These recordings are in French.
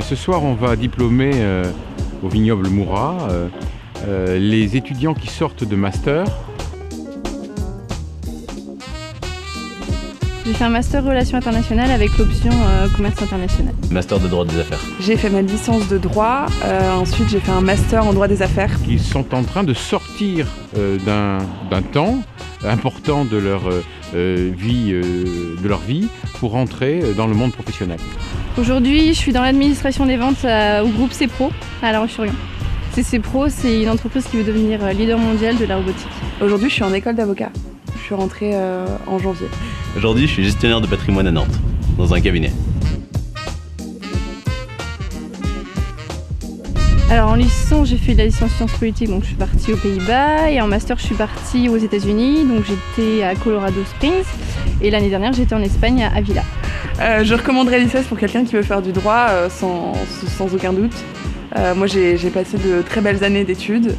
ce soir, on va diplômer euh, au vignoble Moura euh, euh, les étudiants qui sortent de master. J'ai fait un master relations internationales avec l'option euh, commerce international. Master de droit des affaires. J'ai fait ma licence de droit, euh, ensuite j'ai fait un master en droit des affaires. qui sont en train de sortir euh, d'un temps important de leur euh, euh, vie, euh, de leur vie pour rentrer euh, dans le monde professionnel. Aujourd'hui, je suis dans l'administration des ventes euh, au groupe CPRO à La Roche-sur-Yon. CPRO, c'est une entreprise qui veut devenir leader mondial de la robotique. Aujourd'hui je suis en école d'avocat. Je suis rentrée euh, en janvier. Aujourd'hui, je suis gestionnaire de patrimoine à Nantes, dans un cabinet. Alors en licence, j'ai fait de la licence sciences politiques, donc je suis partie aux Pays-Bas. Et en master, je suis partie aux États-Unis, donc j'étais à Colorado Springs. Et l'année dernière, j'étais en Espagne à Avila. Euh, je recommanderais l'ICES pour quelqu'un qui veut faire du droit euh, sans, sans aucun doute. Euh, moi j'ai passé de très belles années d'études.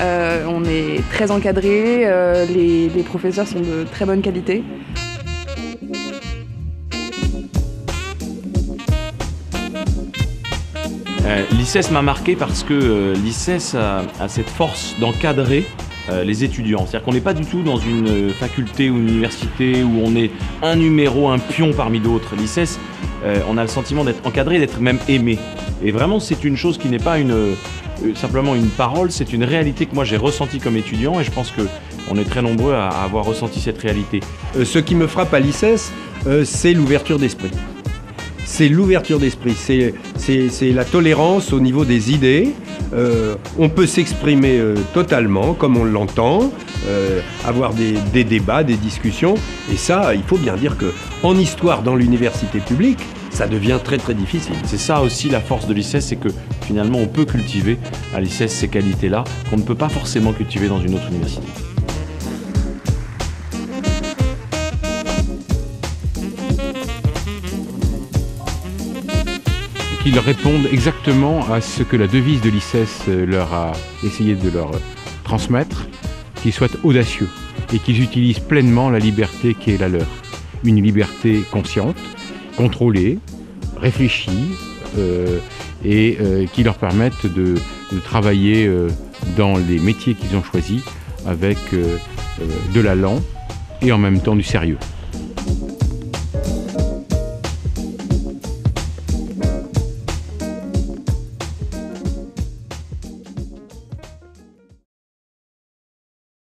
On est très encadré, les, les professeurs sont de très bonne qualité. Euh, m'a marqué parce que euh, a, cette force d'encadrer euh, les étudiants. C'est-à-dire qu'on n'est pas du tout dans une euh, faculté ou une université où on est un numéro, un pion parmi d'autres. L'ICES, euh, on a le sentiment d'être encadré, d'être même aimé. Et vraiment, c'est une chose qui n'est pas simplement une parole, c'est une réalité que moi j'ai ressentie comme étudiant et je pense que on est très nombreux à, avoir ressenti cette réalité. Ce qui me frappe à l'ICES, c'est l'ouverture d'esprit. C'est l'ouverture d'esprit, c'est- c'est la tolérance au niveau des idées. Euh, on peut s'exprimer euh, totalement comme on l'entend, euh, avoir des, des débats, des discussions. Et ça, il faut bien dire que en histoire dans l'université publique, ça devient très très difficile. C'est ça aussi la force de l'ICES, c'est que finalement on peut cultiver à l'ICES ces qualités-là qu'on ne peut pas forcément cultiver dans une autre université. Qu'ils répondent exactement à ce que la devise de l'ICES euh, leur a essayé de leur euh, transmettre, qu'ils soient audacieux et qu'ils utilisent pleinement la liberté qui est la leur. Une liberté consciente, contrôlée, réfléchie euh, et qui leur permette de, travailler dans les métiers qu'ils ont choisis avec de l'allant et en même temps du sérieux.